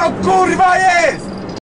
to kurwa jest?